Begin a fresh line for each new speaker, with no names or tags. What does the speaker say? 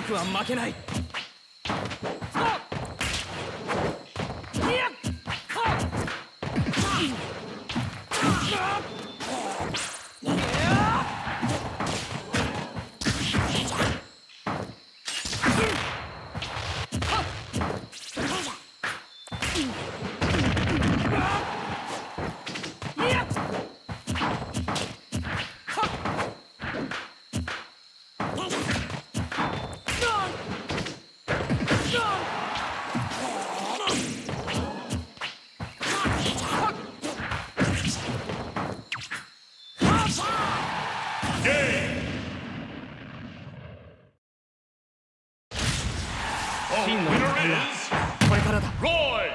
僕は負けないうん。
真
の戦いはこれから
だ。